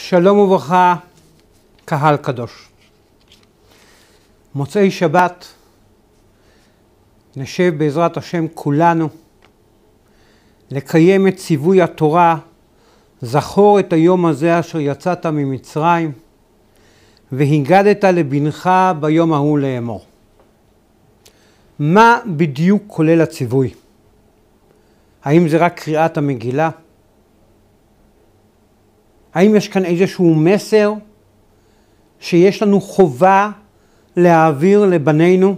שלום וברכה, קהל קדוש. מוצאי שבת נשב בעזרת השם כולנו לקיים את ציווי התורה, זכור את היום הזה אשר יצאת ממצרים והגדת לבנך ביום ההוא לאמור. מה בדיוק כולל הציווי? האם זה רק קריאת המגילה? האם יש כאן איזשהו מסר שיש לנו חובה להעביר לבנינו,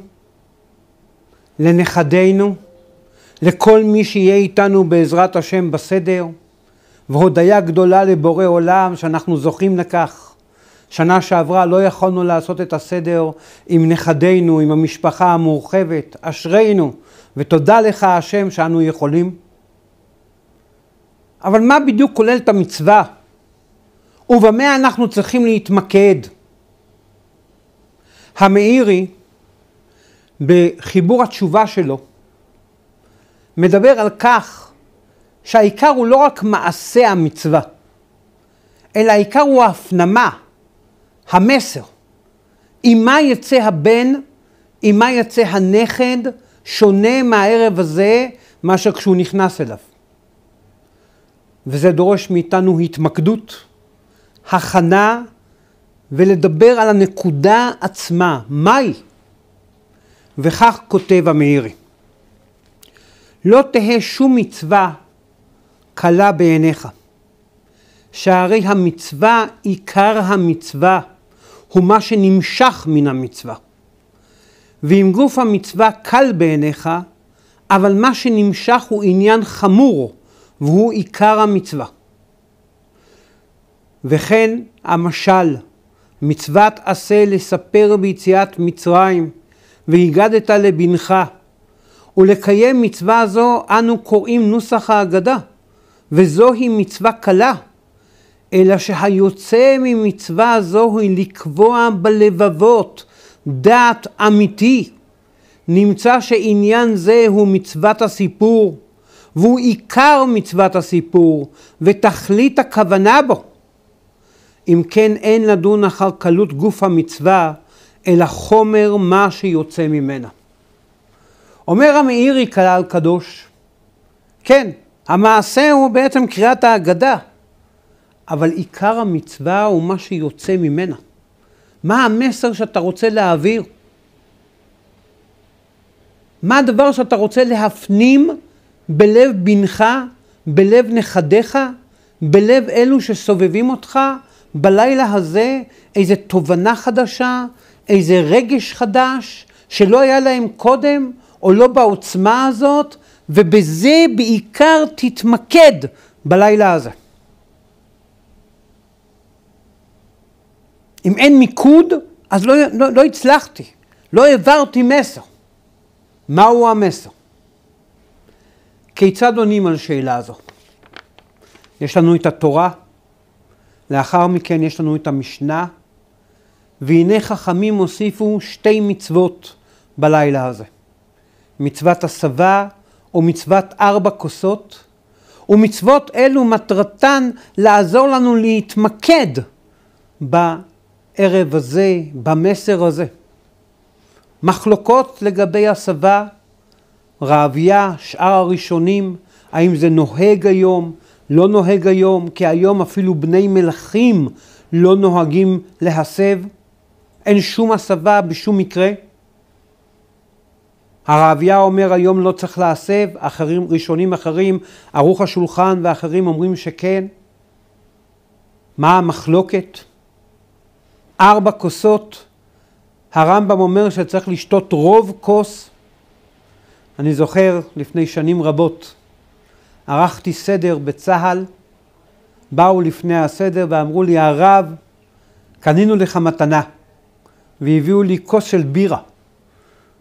לנכדינו, לכל מי שיהיה איתנו בעזרת השם בסדר, והודיה גדולה לבורא עולם שאנחנו זוכים לכך. שנה שעברה לא יכולנו לעשות את הסדר עם נכדינו, עם המשפחה המורחבת, אשרינו, ותודה לך השם שאנו יכולים. אבל מה בדיוק כולל את המצווה? ובמה אנחנו צריכים להתמקד? המאירי, בחיבור התשובה שלו, מדבר על כך שהעיקר הוא לא רק מעשה המצווה, אלא העיקר הוא ההפנמה, המסר. עם מה יצא הבן, עם מה יצא הנכד, שונה מהערב הזה מאשר כשהוא נכנס אליו. וזה דורש מאיתנו התמקדות, הכנה ולדבר על הנקודה עצמה, מהי? וכך כותב המאירי: לא תהא שום מצווה קלה בעיניך, שהרי המצווה, עיקר המצווה, הוא מה שנמשך מן המצווה. ואם גוף המצווה קל בעיניך, אבל מה שנמשך הוא עניין חמור, והוא עיקר המצווה. וכן המשל, מצוות עשה לספר ביציאת מצרים, והגדת לבנך, ולקיים מצווה זו אנו קוראים נוסח ההגדה, וזוהי מצווה קלה, אלא שהיוצא ממצווה זו היא לקבוע בלבבות דעת אמיתי. נמצא שעניין זה הוא מצוות הסיפור, והוא עיקר מצוות הסיפור, ותכלית הכוונה בו. אם כן אין לדון אחר קלות גוף המצווה, אלא חומר מה שיוצא ממנה. אומר המאירי כלל קדוש, כן, המעשה הוא בעצם קריאת ההגדה, אבל עיקר המצווה הוא מה שיוצא ממנה. מה המסר שאתה רוצה להעביר? מה הדבר שאתה רוצה להפנים בלב בנך, בלב נכדיך, בלב אלו שסובבים אותך, בלילה הזה איזו תובנה חדשה, איזה רגש חדש, שלא היה להם קודם, או לא בעוצמה הזאת, ובזה בעיקר תתמקד בלילה הזה. אם אין מיקוד, אז לא, לא, לא הצלחתי, לא העברתי מסר. מהו המסר? כיצד עונים על השאלה הזו? יש לנו את התורה, לאחר מכן יש לנו את המשנה, והנה חכמים הוסיפו שתי מצוות בלילה הזה. מצוות הסבה או מצוות ארבע כוסות, ומצוות אלו מטרתן לעזור לנו להתמקד בערב הזה, במסר הזה. מחלוקות לגבי הסבה, רעביה, שאר הראשונים, האם זה נוהג היום, לא נוהג היום, כי היום אפילו בני מלכים לא נוהגים להסב. אין שום הסבה בשום מקרה. הרעביה אומר היום לא צריך להסב, אחרים, ראשונים אחרים, ערוך השולחן ואחרים אומרים שכן. מה המחלוקת? ארבע כוסות, הרמב"ם אומר שצריך לשתות רוב כוס. אני זוכר לפני שנים רבות, ערכתי סדר בצה"ל, באו לפני הסדר ואמרו לי, הרב, קנינו לך מתנה, והביאו לי כוס של בירה.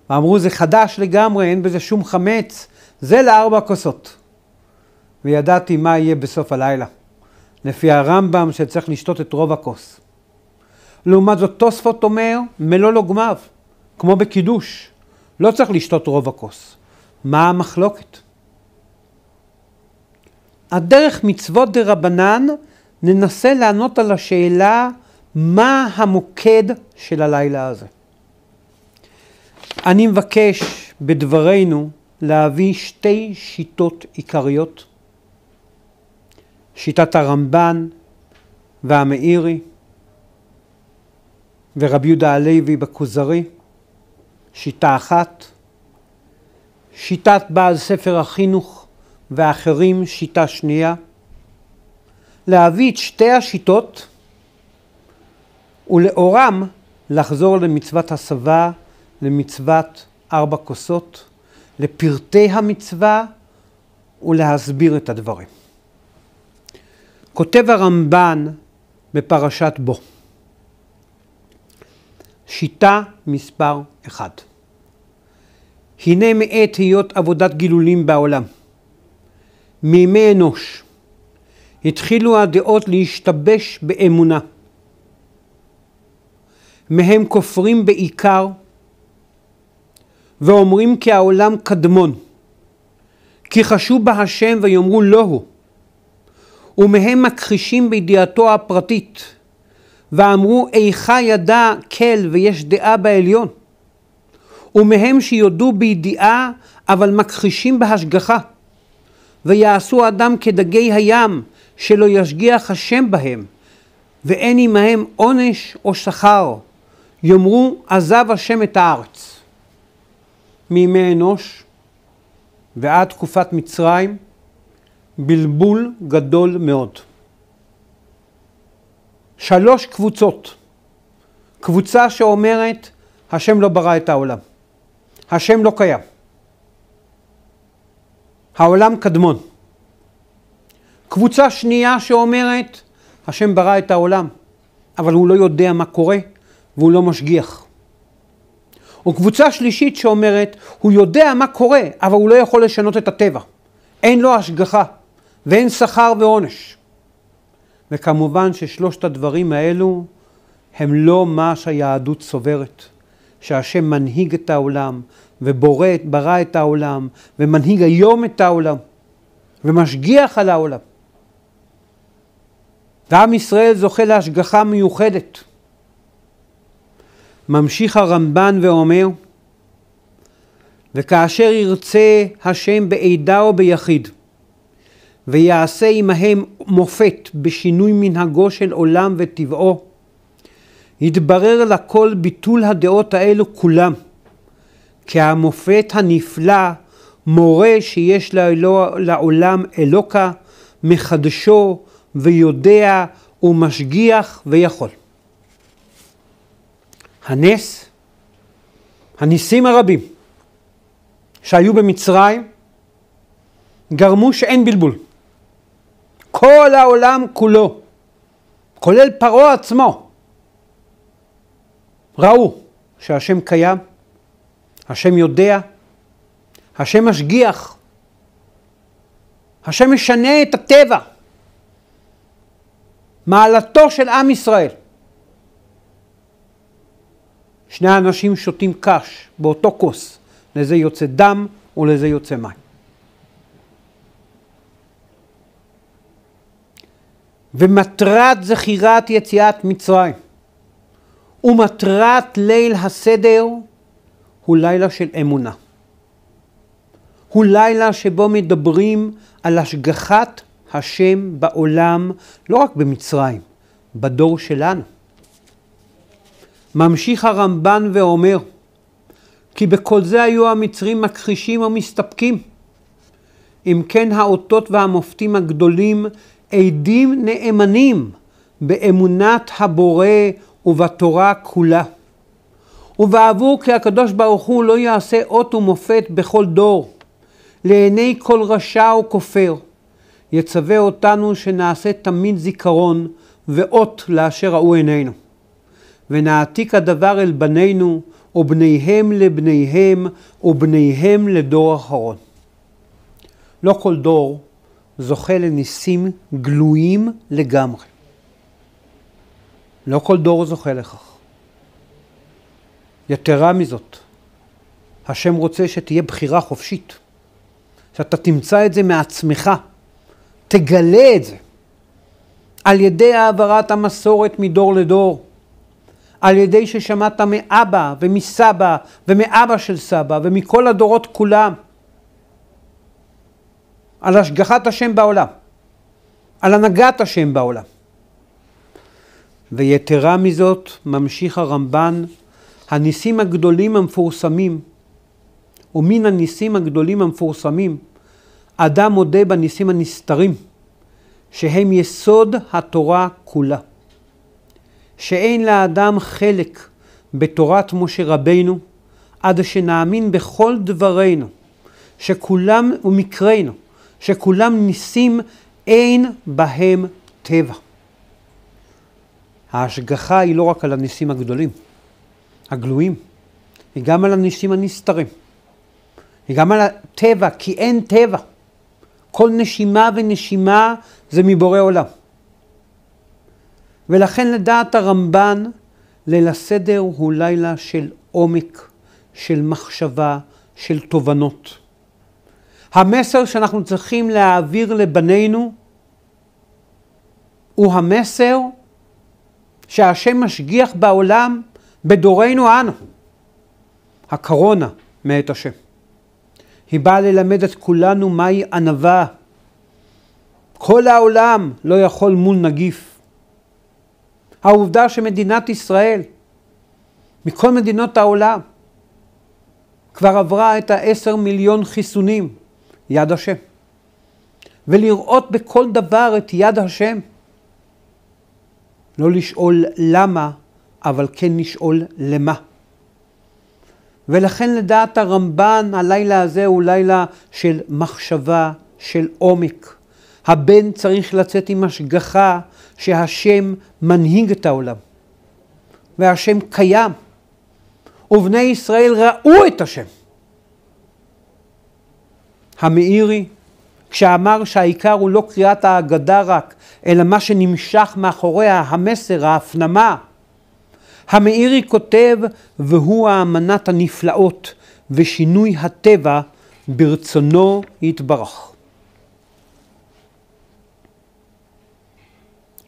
ואמרו, זה חדש לגמרי, אין בזה שום חמץ, זה לארבע כוסות. וידעתי מה יהיה בסוף הלילה. לפי הרמב"ם שצריך לשתות את רוב הכוס. לעומת זאת, תוספות אומר, מלוא לוגמיו, כמו בקידוש. לא צריך לשתות רוב הכוס. מה המחלוקת? הדרך מצוות דה רבנן ננסה לענות על השאלה מה המוקד של הלילה הזה. אני מבקש בדברינו להביא שתי שיטות עיקריות, שיטת הרמב"ן והמאירי ורבי יהודה הלוי בכוזרי, שיטה אחת, שיטת בעל ספר החינוך ואחרים, שיטה שנייה, להביא את שתי השיטות ולאורם לחזור למצוות הסבה, למצוות ארבע כוסות, לפרטי המצווה ולהסביר את הדברים. כותב הרמב"ן בפרשת בו, שיטה מספר אחד. הנה מעת היות עבודת גילולים בעולם. מימי אנוש. התחילו הדעות להשתבש באמונה. מהם כופרים בעיקר ואומרים כי העולם קדמון, כי חשו בה השם ויאמרו לא הוא, ומהם מכחישים בידיעתו הפרטית, ואמרו איכה ידע כל ויש דעה בעליון, ומהם שיודו בידיעה אבל מכחישים בהשגחה, ויעשו אדם כדגי הים שלא ישגיח השם בהם, ואין עמהם עונש או שכר, יאמרו עזב השם את הארץ. מימי אנוש ועד תקופת מצרים, בלבול גדול מאוד. שלוש קבוצות. קבוצה שאומרת, השם לא ברא את העולם. השם לא קיים. העולם קדמון. קבוצה שנייה שאומרת, השם ברא את העולם, אבל הוא לא יודע מה קורה והוא לא משגיח. וקבוצה שלישית שאומרת, הוא יודע מה קורה, אבל הוא לא יכול לשנות את הטבע. אין לו השגחה, ואין שכר ועונש. וכמובן ששלושת הדברים האלו הם לא מה שהיהדות סוברת. שהשם מנהיג את העולם, וברא את העולם, ומנהיג היום את העולם, ומשגיח על העולם. ועם ישראל זוכה להשגחה מיוחדת. ממשיך הרמב"ן ואומר, וכאשר ירצה השם בעדה או ביחיד, ויעשה עמהם מופת בשינוי מנהגו של עולם וטבעו, יתברר לכל ביטול הדעות האלו כולם, כי המופת הנפלא מורה שיש לעולם אלוקה, מחדשו ויודע ומשגיח ויכול. הנס, הניסים הרבים שהיו במצרים, גרמו שאין בלבול. כל העולם כולו, כולל פרעה עצמו, ראו שהשם קיים, השם יודע, השם משגיח, השם משנה את הטבע. מעלתו של עם ישראל. שני אנשים שותים קש באותו כוס, לזה יוצא דם ולזה יוצא מים. ומטרת זכירת יציאת מצרים ומטרת ליל הסדר הוא לילה של אמונה. הוא לילה שבו מדברים על השגחת השם בעולם, לא רק במצרים, בדור שלנו. ממשיך הרמב"ן ואומר, כי בכל זה היו המצרים מכחישים או מסתפקים. אם כן האותות והמופתים הגדולים עדים נאמנים באמונת הבורא ובתורה כולה. ובעבור כי הקדוש ברוך הוא לא יעשה אות ומופת בכל דור, לעיני כל רשע וכופר, יצווה אותנו שנעשה תמיד זיכרון ואות לאשר ראו עינינו. ונעתיק הדבר אל בנינו, ובניהם לבניהם, ובניהם לדור אחרון. לא כל דור זוכה לניסים גלויים לגמרי. לא כל דור זוכה לכך. יתרה מזאת, השם רוצה שתהיה בחירה חופשית, שאתה תמצא את זה מעצמך, תגלה את זה. על ידי העברת המסורת מדור לדור, על ידי ששמעת מאבא ומסבא ומאבא של סבא ומכל הדורות כולם, על השגחת השם בעולם, על הנהגת השם בעולם. ויתרה מזאת, ממשיך הרמב"ן, הניסים הגדולים המפורסמים, ומן הניסים הגדולים המפורסמים, אדם מודה בניסים הנסתרים, שהם יסוד התורה כולה. שאין לאדם חלק בתורת משה רבינו, עד שנאמין בכל דברינו, שכולם, ומקרינו, שכולם ניסים אין בהם טבע. ההשגחה היא לא רק על הניסים הגדולים, הגלויים, היא גם על הניסים הנסתרים. היא גם על הטבע, כי אין טבע. כל נשימה ונשימה זה מבורא עולם. ולכן לדעת הרמב"ן, ליל הסדר הוא לילה של עומק, של מחשבה, של תובנות. המסר שאנחנו צריכים להעביר לבנינו הוא המסר שהשם משגיח בעולם בדורנו אנו. הקורונה מאת השם. היא באה ללמד את כולנו מהי ענווה. כל העולם לא יכול מול נגיף. העובדה שמדינת ישראל, מכל מדינות העולם, כבר עברה את העשר מיליון חיסונים, יד השם. ולראות בכל דבר את יד השם. לא לשאול למה, אבל כן לשאול למה. ולכן לדעת הרמב"ן, הלילה הזה הוא לילה של מחשבה, של עומק. הבן צריך לצאת עם השגחה שהשם מנהיג את העולם. והשם קיים. ובני ישראל ראו את השם. המאירי, כשאמר שהעיקר הוא לא קריאת ההגדה רק, אלא מה שנמשך מאחוריה, המסר, ההפנמה. המאירי כותב, והוא האמנת הנפלאות ושינוי הטבע ברצונו יתברך.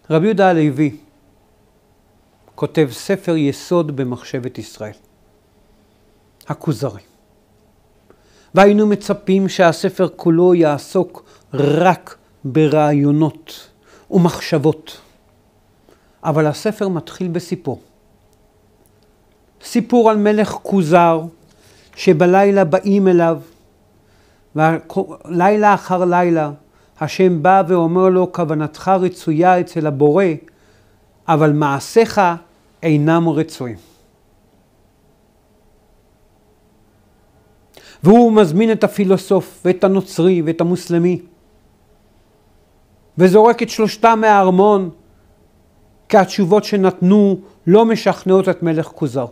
רבי יהודה הלוי כותב ספר יסוד במחשבת ישראל, הכוזרי. והיינו מצפים שהספר כולו יעסוק רק ברעיונות ומחשבות. אבל הספר מתחיל בסיפור. סיפור על מלך כוזר, שבלילה באים אליו, ולילה אחר לילה השם בא ואומר לו, כוונתך רצויה אצל הבורא, אבל מעשיך אינם רצויים. והוא מזמין את הפילוסוף ואת הנוצרי ואת המוסלמי, וזורק את שלושתם מהארמון, כי התשובות שנתנו לא משכנעות את מלך כוזר.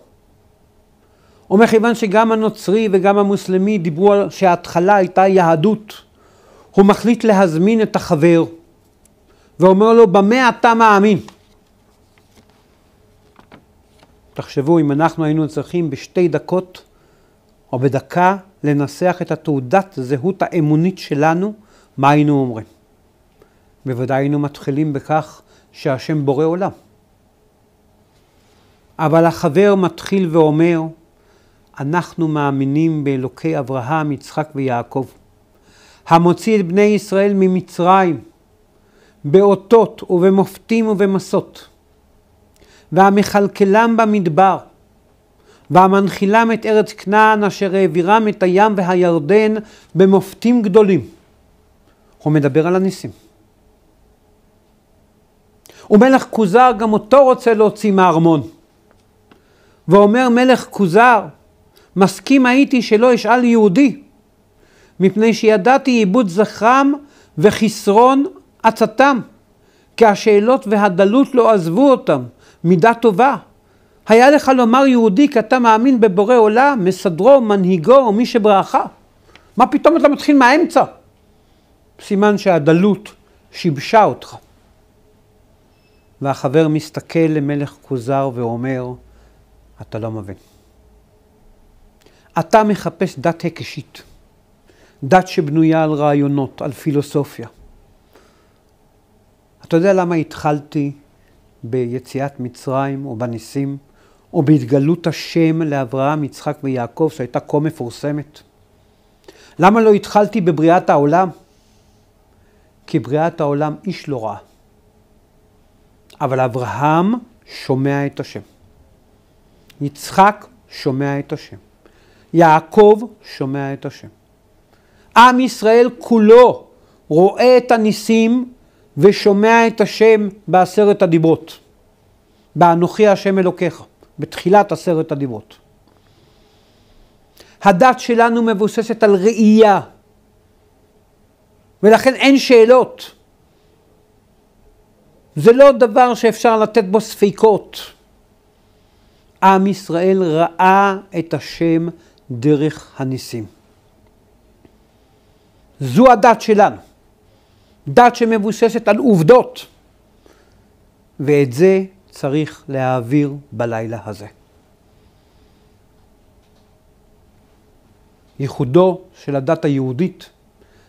ומכיוון שגם הנוצרי וגם המוסלמי דיברו על שההתחלה הייתה יהדות, הוא מחליט להזמין את החבר, ואומר לו, במה אתה מאמין? תחשבו, אם אנחנו היינו צריכים בשתי דקות או בדקה לנסח את התעודת זהות האמונית שלנו, מה היינו אומרים? בוודאי היינו מתחילים בכך שהשם בורא עולם. אבל החבר מתחיל ואומר, אנחנו מאמינים באלוקי אברהם, יצחק ויעקב, המוציא את בני ישראל ממצרים, באותות ובמופתים ובמסות, והמכלכלם במדבר, והמנחילם את ארץ כנען אשר העבירם את הים והירדן במופתים גדולים. הוא מדבר על הניסים. ומלך כוזר גם אותו רוצה להוציא מהארמון. ואומר מלך כוזר, מסכים הייתי שלא אשאל יהודי, מפני שידעתי עיבוד זכרם וחסרון עצתם, כי השאלות והדלות לא עזבו אותם, מידה טובה. היה לך לומר יהודי כי אתה מאמין בבורא עולם, מסדרו, מנהיגו או מי שברכה. מה פתאום אתה מתחיל מהאמצע? סימן שהדלות שיבשה אותך. והחבר מסתכל למלך כוזר ואומר, אתה לא מבין. אתה מחפש דת היקשית, דת שבנויה על רעיונות, על פילוסופיה. אתה יודע למה התחלתי ביציאת מצרים או בניסים, או בהתגלות השם לאברהם, יצחק ויעקב, שהייתה כה מפורסמת? למה לא התחלתי בבריאת העולם? כי בריאת העולם איש לא ראה. אבל אברהם שומע את השם. יצחק שומע את השם. יעקב שומע את השם. עם ישראל כולו רואה את הניסים ושומע את השם בעשרת הדיברות. באנוכי השם אלוקיך, בתחילת עשרת הדיברות. הדת שלנו מבוססת על ראייה, ולכן אין שאלות. זה לא דבר שאפשר לתת בו ספיקות. עם ישראל ראה את השם דרך הניסים. זו הדת שלנו. דת שמבוססת על עובדות. ואת זה צריך להעביר בלילה הזה. ייחודו של הדת היהודית,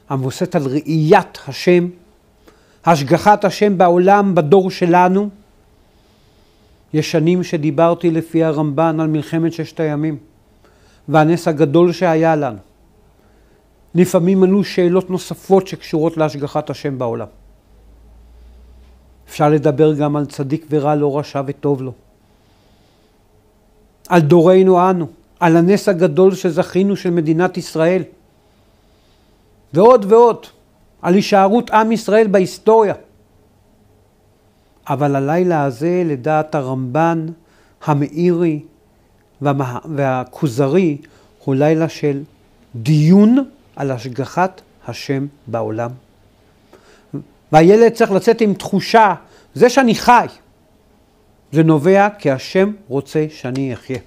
המבוססת על ראיית השם, השגחת השם בעולם בדור שלנו. יש שנים שדיברתי לפי הרמב"ן על מלחמת ששת הימים, והנס הגדול שהיה לנו. לפעמים עלו שאלות נוספות שקשורות להשגחת השם בעולם. אפשר לדבר גם על צדיק ורע, לא רשע וטוב לו. על דורנו אנו, על הנס הגדול שזכינו של מדינת ישראל. ועוד ועוד, על הישארות עם ישראל בהיסטוריה. אבל הלילה הזה, לדעת הרמב"ן, המאירי והכוזרי, הוא לילה של דיון על השגחת השם בעולם. והילד צריך לצאת עם תחושה, זה שאני חי, זה נובע כי השם רוצה שאני אחיה.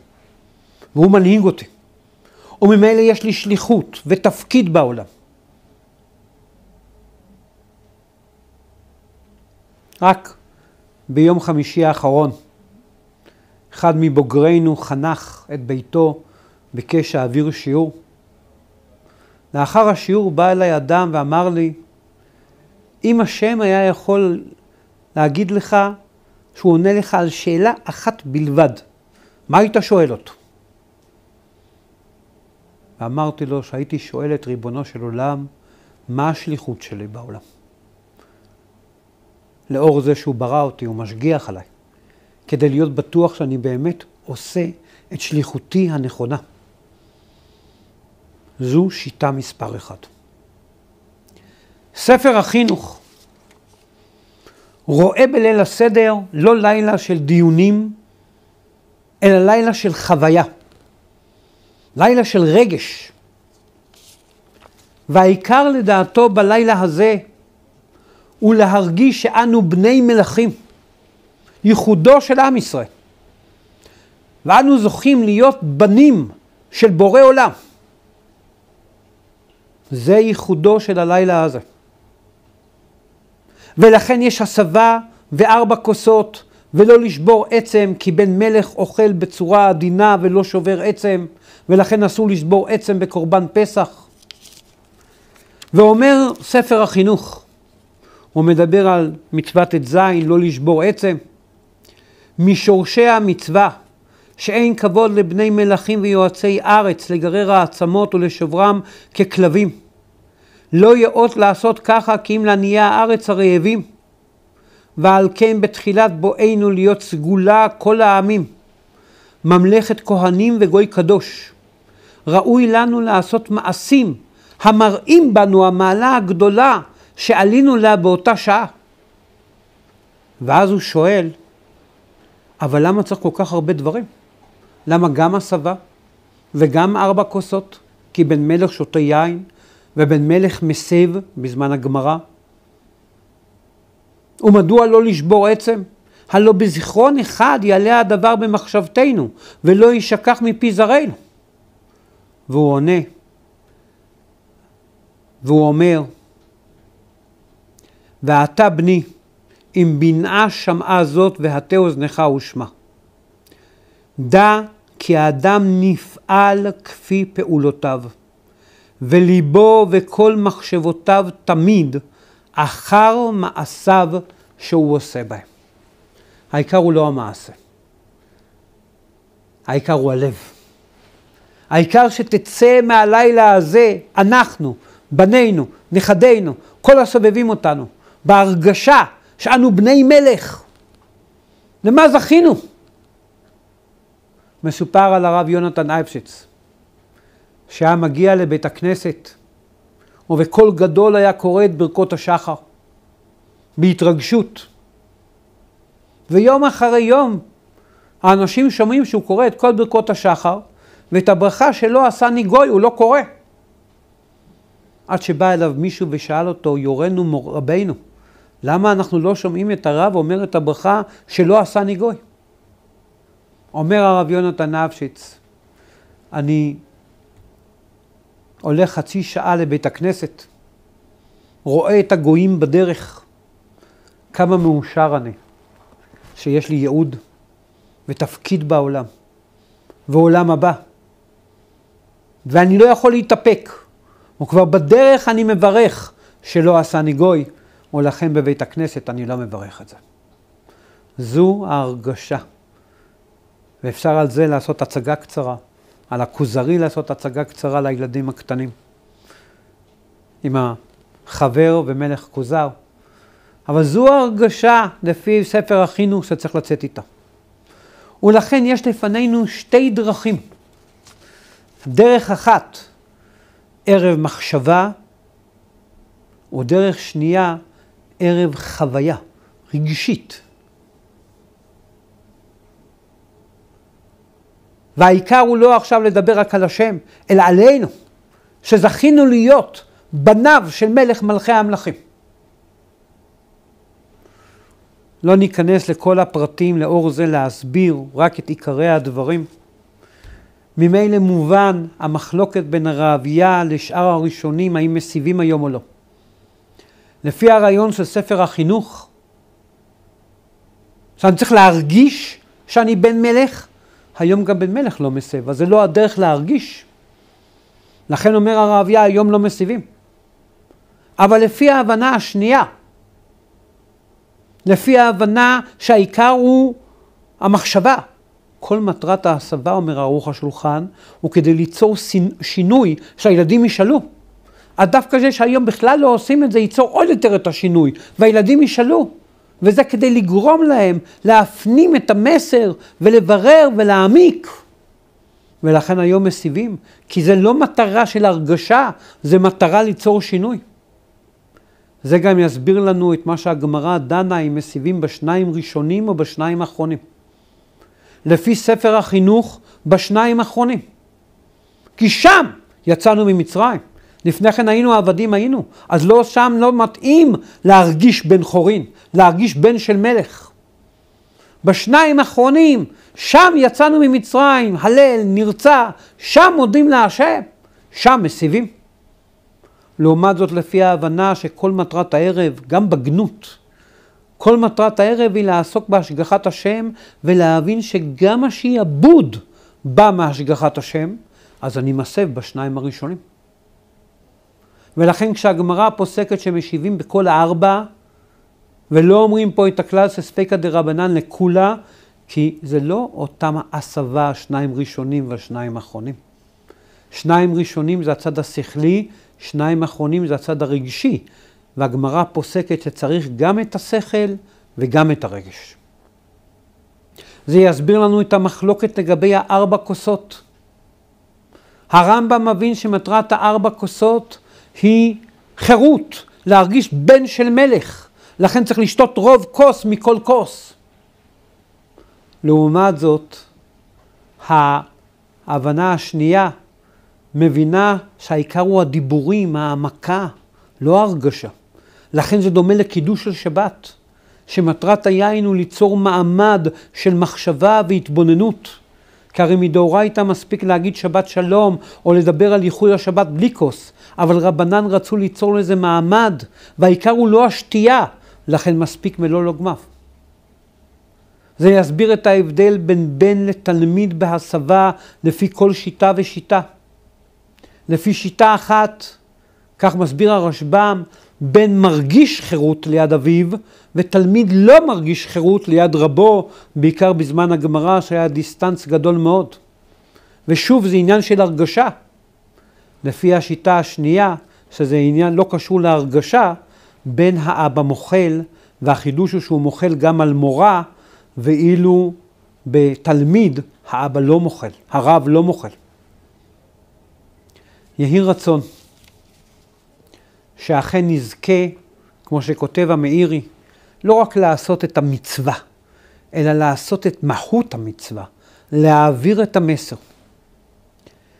והוא מנהיג אותי. וממילא יש לי שליחות ותפקיד בעולם. רק ביום חמישי האחרון, אחד מבוגרינו חנך את ביתו, ביקש להעביר שיעור. לאחר השיעור בא אליי אדם ואמר לי, אם השם היה יכול להגיד לך שהוא עונה לך על שאלה אחת בלבד, מה היית שואל אותו? ואמרתי לו שהייתי שואל את ריבונו של עולם, מה השליחות שלי בעולם? לאור זה שהוא ברא אותי, הוא משגיח עליי, כדי להיות בטוח שאני באמת עושה את שליחותי הנכונה. זו שיטה מספר אחד. ספר החינוך רואה בליל הסדר לא לילה של דיונים, אלא לילה של חוויה, לילה של רגש. והעיקר לדעתו בלילה הזה הוא להרגיש שאנו בני מלכים, ייחודו של עם ישראל. ואנו זוכים להיות בנים של בורא עולם. זה ייחודו של הלילה הזה. ולכן יש הסבה וארבע כוסות, ולא לשבור עצם, כי בן מלך אוכל בצורה עדינה ולא שובר עצם, ולכן אסור לשבור עצם בקורבן פסח. ואומר ספר החינוך, הוא מדבר על מצוות ט"ז, לא לשבור עצם. משורשי המצווה, שאין כבוד לבני מלכים ויועצי ארץ, לגרר העצמות ולשברם ככלבים. לא יאות לעשות ככה כי אם לעניי הארץ הרעבים. ועל כן בתחילת בואנו להיות סגולה כל העמים, ממלכת כהנים וגוי קדוש. ראוי לנו לעשות מעשים המראים בנו המעלה הגדולה שעלינו לה באותה שעה. ואז הוא שואל, אבל למה צריך כל כך הרבה דברים? למה גם הסבה וגם ארבע כוסות? כי בן מלך שותה יין ובן מלך מסב בזמן הגמרא? ומדוע לא לשבור עצם? הלא בזיכרון אחד יעלה הדבר במחשבתנו, ולא יישכח מפי זרענו. והוא עונה, והוא אומר, ואתה בני, אם בנאה שמעה זאת והטה אוזנך ושמע. דע כי האדם נפעל כפי פעולותיו. וליבו וכל מחשבותיו תמיד אחר מעשיו שהוא עושה בהם. העיקר הוא לא המעשה. העיקר הוא הלב. העיקר שתצא מהלילה הזה, אנחנו, בנינו, נכדינו, כל הסובבים אותנו, בהרגשה שאנו בני מלך. למה זכינו? מסופר על הרב יונתן אייפשיץ, שהיה מגיע לבית הכנסת, ובקול גדול היה קורא את ברכות השחר, בהתרגשות. ויום אחרי יום האנשים שומעים שהוא קורא את כל ברכות השחר, ואת הברכה שלא עשה ניגוי הוא לא קורא. עד שבא אליו מישהו ושאל אותו, יורנו מור רבינו, למה אנחנו לא שומעים את הרב אומר את הברכה שלא עשה ניגוי? אומר הרב יונתן נפשיץ, אני הולך חצי שעה לבית הכנסת, רואה את הגויים בדרך, כמה מאושר אני, שיש לי ייעוד ותפקיד בעולם, ועולם הבא. ואני לא יכול להתאפק, וכבר בדרך אני מברך שלא עשני גוי, ולכן בבית הכנסת אני לא מברך את זה. זו ההרגשה. ואפשר על זה לעשות הצגה קצרה, על הכוזרי לעשות הצגה קצרה לילדים הקטנים. עם החבר ומלך כוזר. אבל זו ההרגשה לפי ספר החינוך שצריך לצאת איתה. ולכן יש לפנינו שתי דרכים. דרך אחת, ערב מחשבה, ודרך שנייה, ערב חוויה רגשית. והעיקר הוא לא עכשיו לדבר רק על השם, אלא עלינו, שזכינו להיות בניו של מלך מלכי המלכים. לא ניכנס לכל הפרטים לאור זה להסביר רק את עיקרי הדברים. ממילא מובן המחלוקת בין הרעבייה לשאר הראשונים, האם מסיבים היום או לא. לפי הרעיון של ספר החינוך, שאני צריך להרגיש שאני בן מלך, היום גם בן מלך לא מסב, אז זה לא הדרך להרגיש. לכן אומר הרעביה, היום לא מסיבים. אבל לפי ההבנה השנייה, לפי ההבנה שהעיקר הוא המחשבה. כל מטרת ההסבה, אומר ערוך השולחן, הוא כדי ליצור שינוי שהילדים ישאלו. אז דווקא זה שהיום בכלל לא עושים את זה, ייצור עוד יותר את השינוי, והילדים ישאלו. וזה כדי לגרום להם להפנים את המסר ולברר ולהעמיק. ולכן היום מסיבים, כי זה לא מטרה של הרגשה, זה מטרה ליצור שינוי. זה גם יסביר לנו את מה שהגמרא דנה אם מסיבים בשניים ראשונים או בשניים האחרונים. לפי ספר החינוך, בשניים האחרונים. כי שם יצאנו ממצרים. לפני כן היינו עבדים היינו, אז לא שם לא מתאים להרגיש בן חורין, להרגיש בן של מלך. בשניים האחרונים, שם יצאנו ממצרים, הלל, נרצע, שם מודים להשם, שם מסיבים. לעומת זאת, לפי ההבנה שכל מטרת הערב, גם בגנות, כל מטרת הערב היא לעסוק בהשגחת השם ולהבין שגם השעבוד בא מהשגחת השם, אז אני מסב בשניים הראשונים. ולכן כשהגמרא פוסקת שמשיבים בכל הארבע, ולא אומרים פה את הכלל סספקא דרבנן לכולה, כי זה לא אותם הסבה, שניים ראשונים והשניים האחרונים. שניים ראשונים זה הצד השכלי, שניים אחרונים זה הצד הרגשי, והגמרא פוסקת שצריך גם את השכל וגם את הרגש. זה יסביר לנו את המחלוקת לגבי הארבע כוסות. הרמב"ם מבין שמטרת הארבע כוסות היא חירות, להרגיש בן של מלך, לכן צריך לשתות רוב כוס מכל כוס. לעומת זאת, ההבנה השנייה מבינה שהעיקר הוא הדיבורים, העמקה, לא הרגשה. לכן זה דומה לקידוש של שבת, שמטרת היין הוא ליצור מעמד של מחשבה והתבוננות. כי הרי מדאורייתא מספיק להגיד שבת שלום, או לדבר על ייחוד השבת בלי כוס, אבל רבנן רצו ליצור לזה מעמד, והעיקר הוא לא השתייה, לכן מספיק מלוא לוגמיו. זה יסביר את ההבדל בין בן לתלמיד בהסבה לפי כל שיטה ושיטה. לפי שיטה אחת, כך מסביר הרשב"ם, בין מרגיש חירות ליד אביו, ותלמיד לא מרגיש חירות ליד רבו, בעיקר בזמן הגמרא שהיה דיסטנס גדול מאוד. ושוב, זה עניין של הרגשה. לפי השיטה השנייה, שזה עניין לא קשור להרגשה, בין האבא מוחל, והחידוש הוא שהוא מוחל גם על מורה, ואילו בתלמיד האבא לא מוחל, הרב לא מוחל. יהי רצון שאכן נזכה, כמו שכותב המאירי, לא רק לעשות את המצווה, אלא לעשות את מהות המצווה, להעביר את המסר.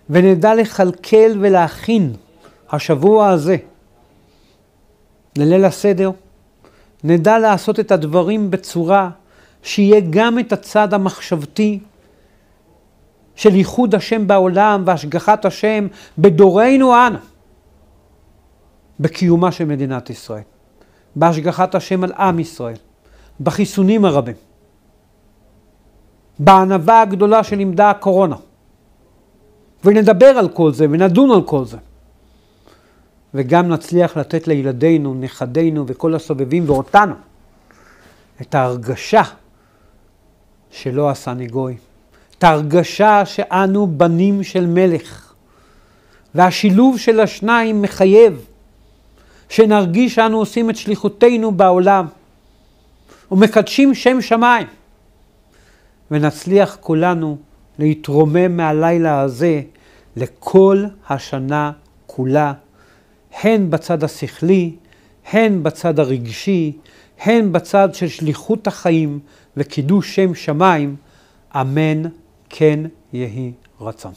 ונדע לכלכל ולהכין השבוע הזה לליל הסדר, נדע לעשות את הדברים בצורה שיהיה גם את הצד המחשבתי של ייחוד השם בעולם והשגחת השם בדורנו אנו, בקיומה של מדינת ישראל, בהשגחת השם על עם ישראל, בחיסונים הרבים, בענווה הגדולה שלימדה הקורונה. ונדבר על כל זה ונדון על כל זה. וגם נצליח לתת לילדינו, נכדינו וכל הסובבים ואותנו את ההרגשה שלא עשני גוי. את ההרגשה שאנו בנים של מלך. והשילוב של השניים מחייב שנרגיש שאנו עושים את שליחותנו בעולם ומקדשים שם שמיים. ונצליח כולנו להתרומם מהלילה הזה לכל השנה כולה, הן בצד השכלי, הן בצד הרגשי, הן בצד של שליחות החיים וקידוש שם שמיים, אמן כן יהי רצון.